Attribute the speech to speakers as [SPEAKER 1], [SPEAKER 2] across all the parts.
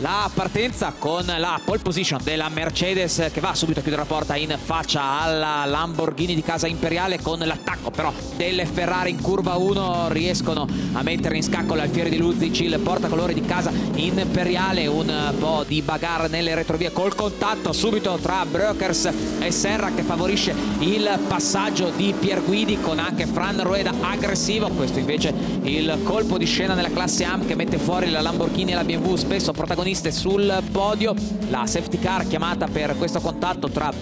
[SPEAKER 1] la partenza con la pole position della Mercedes che va subito a chiudere la porta in faccia alla Lamborghini di casa imperiale con l'attacco però delle Ferrari in curva 1 riescono a mettere in scacco l'alfiere di Luzic il portacolore di casa imperiale. Un po' di bagarre nelle retrovie col contatto subito tra Brokers e Serra che favorisce il passaggio di Pierguidi con anche Fran Rueda aggressivo. Questo invece il colpo di scena nella classe AM che mette fuori la Lamborghini e la BMW spesso protagonista protagoniste sul podio. La safety car chiamata per questo contatto tra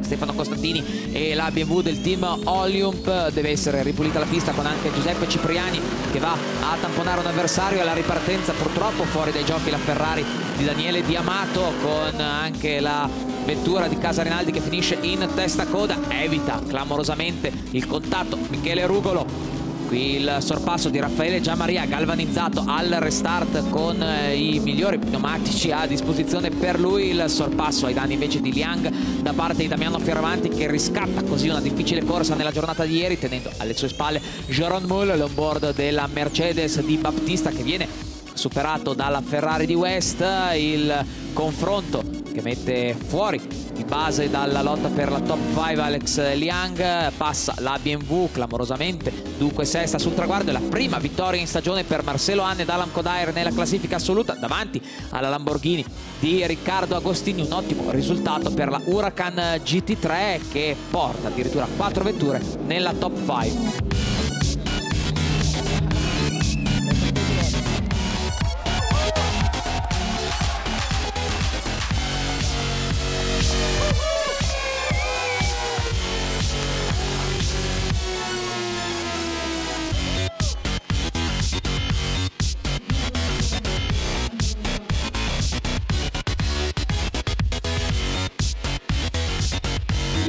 [SPEAKER 1] Stefano Costantini e la BMW del team Oliump deve essere ripulita la pista con anche Giuseppe Cipriani che va a tamponare un avversario alla ripartenza purtroppo fuori dai giochi la Ferrari di Daniele Diamato con anche la vettura di Casa Rinaldi che finisce in testa coda evita clamorosamente il contatto Michele Rugolo Qui il sorpasso di Raffaele Giammaria galvanizzato al restart con eh, i migliori pneumatici a disposizione per lui. Il sorpasso ai danni invece di Liang da parte di Damiano Fioravanti che riscatta così una difficile corsa nella giornata di ieri tenendo alle sue spalle Jeron Mull, l'onboard della Mercedes di Battista che viene superato dalla Ferrari di West. Il confronto che mette fuori in base dalla lotta per la top 5 Alex Liang passa la BMW clamorosamente dunque sesta sul traguardo e la prima vittoria in stagione per Marcelo Anne ed Alan Kodair nella classifica assoluta davanti alla Lamborghini di Riccardo Agostini un ottimo risultato per la Huracan GT3 che porta addirittura quattro vetture nella top 5